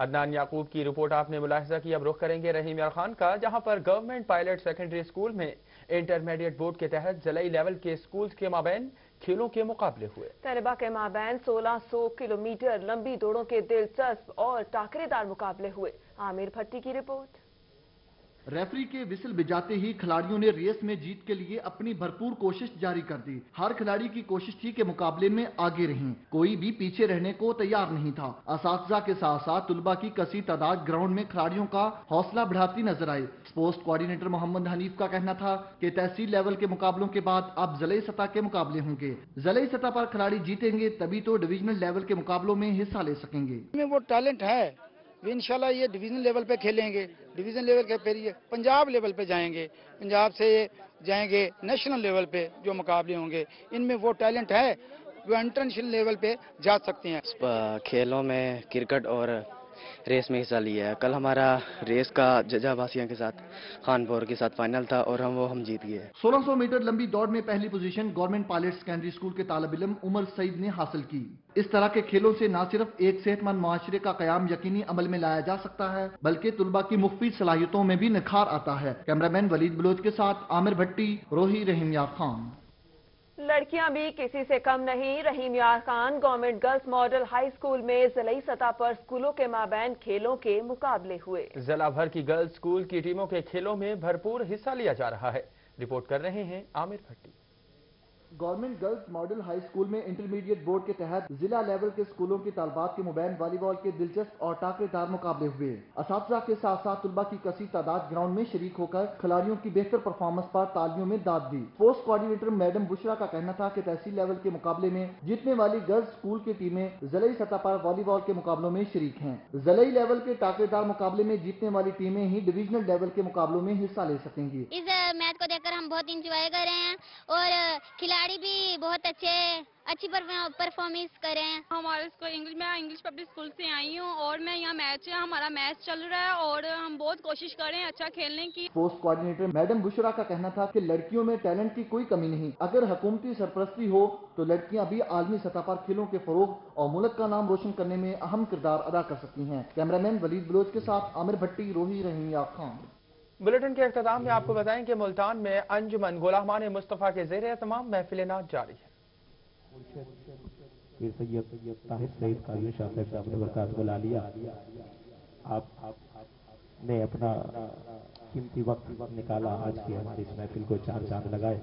عدنان یعقوب کی رپورٹ آپ نے ملاحظہ کی اب رخ کریں گے رحیم خان کا، جہاں پر گورنمنٹ پائلٹ سیکنڈری اسکول میں انٹرمیڈیٹ بورڈ کے تحت ضلعی لیول کے اسکولز کے مابین کھیلوں کے مقابلے ہوئے۔ طلبہ کے مابین سولہ سو کلومیٹر لمبی دوڑوں کے دلچسپ اور ٹاکرے دار مقابلے ہوئے۔ عامر بھٹی کی رپورٹ۔ ریفری کے وسل بجاتے ہی کھلاڑیوں نے ریس میں جیت کے لیے اپنی بھرپور کوشش جاری کر دی۔ ہر کھلاڑی کی کوشش تھی کہ مقابلے میں آگے رہیں۔ کوئی بھی پیچھے رہنے کو تیار نہیں تھا۔ اساتذہ کے ساتھ ساتھ طلبہ کی کسی تعداد گراؤنڈ میں کھلاڑیوں کا حوصلہ بڑھاتی نظر آئے۔ سپورٹس کوارڈینیٹر محمد حنیف کا کہنا تھا کہ تحصیل لیول کے مقابلوں کے بعد اب زلعی سطح کے مقابلے ہوں گے۔ زلعی سطح پر کھلاڑی جیتیں گے تبھی تو ڈویژنل لیول کے مقابلوں میں حصہ لے سکیں گے۔ وہ ٹیلنٹ ہے۔ بھی انشاءاللہ یہ ڈویژن لیول پہ کھیلیں گے۔ ڈویژن لیول کے پھر یہ پنجاب لیول پہ جائیں گے۔ پنجاب سے یہ جائیں گے نیشنل لیول پہ جو مقابلے ہوں گے۔ ان میں وہ ٹیلنٹ ہے جو انٹرنیشنل لیول پہ جا سکتے ہیں۔ کھیلوں میں کرکٹ اور ریس میں حصہ لیا ہے۔ کل ہمارا ریس کا ججا باسیاں کے ساتھ، خان پور کے ساتھ فائنل تھا اور ہم وہ ہم جیت گئے۔ سولہ سو میٹر لمبی دوڑ میں پہلی position government pilot secondary school کے طالب علم عمر سعید نے حاصل کی۔ اس طرح کے کھیلوں سے نہ صرف ایک صحت مند معاشرے کا قیام یقینی عمل میں لایا جا سکتا ہے، بلکہ طلبہ کی مخفی صلاحیتوں میں بھی نکھار آتا ہے۔ کیمرہ مین ولید بلوچ کے ساتھ عامر بھٹی، روحی رحیمیہ خان۔ لڑکیاں بھی کسی سے کم نہیں۔ Rahim Yar Khan government girls model high school میں ضلعی سطح پر اسکولوں کے مابین کھیلوں کے مقابلے ہوئے۔ ضلع بھر کی گرلز اسکول کی ٹیموں کے کھیلوں میں بھرپور حصہ لیا جا رہا ہے۔ رپورٹ کر رہے ہیں Amir Bhatti. Government girls model high school میں انٹرمیڈیٹ بورڈ کے تحت ضلع لیول کے اسکولوں کی طالبات کے مبین والی بال کے دلچسپ اور ٹاکرے دار مقابلے ہوئے۔ اساتذہ کے ساتھ ساتھ طلبہ کی کثیر تعداد گراؤنڈ میں شریک ہو کر کھلاڑیوں کی بہتر پرفارمنس پر تالیوں میں داد دی۔ فورس کوارڈینیٹر میڈم بشرا کا کہنا تھا کہ تحصیل لیول کے مقابلے میں جیتنے والی گرلز اسکول کی ٹیمیں ضلعی سطح پر والی بال کے مقابلوں میں شریک ہیں۔ ضلعی لیول کے ٹاکرے دار مقابلے میں جیتنے والی ٹیمیں ہی ڈویژنل لیول کے مقابلوں میں حصہ لے سکیں گی۔ اس میچ کو دیکھ کر ہم بہت انجوائے کر رہے ہیں اور کھلاڑی ہماری بھی بہت اچھے اچھی پرفارمنس کریں ہمارے انگلش میں انگلش پبلک اسکول سے آئی ہوں اور میں یہاں میچ ہے ہمارا میچ چل رہا ہے اور ہم بہت کوشش کر رہے ہیں اچھا کھیلنے کی۔ پوسٹ کوارڈینیٹر میڈم بشرا کا کہنا تھا کہ لڑکیوں میں ٹیلنٹ کی کوئی کمی نہیں۔ اگر حکومتی سرپرستی ہو تو لڑکیاں بھی عالمی سطح پر کھیلوں کے فروغ اور ملک کا نام روشن کرنے میں اہم کردار ادا کر سکتی ہیں۔ کیمرہ مین ولید بلوچ کے ساتھ عامر بھٹی روہی رہی خان۔ بلٹن کے اختتام میں آپ کو بتائیں کہ ملتان میں انجمن غلامان مصطفیٰ کے زیر اہتمام محفل نات جاری ہے۔ پیر سید طاہر سید قاضی شاہ صاحب صاحب نے برکات کو لیا۔ آپ نے اپنا قیمتی وقت نکالا، آج کی ہماری اس محفل کو چار چاند لگائے۔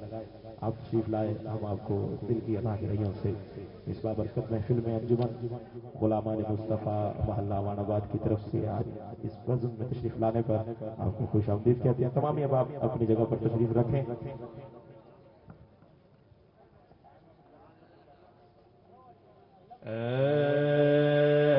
آپ تشریف لائے، ہم آپ کو دل کی اللہ کے رہیوں سے اس بابرکت محفل میں انجمن غلامان مصطفیٰ محلہ وان آباد کی طرف سے آج اس بزم میں تشریف لانے پر آپ کو خوش آمدید کہتے ہیں۔ تمام اب آپ اپنی جگہ پر تشریف رکھیں۔ اے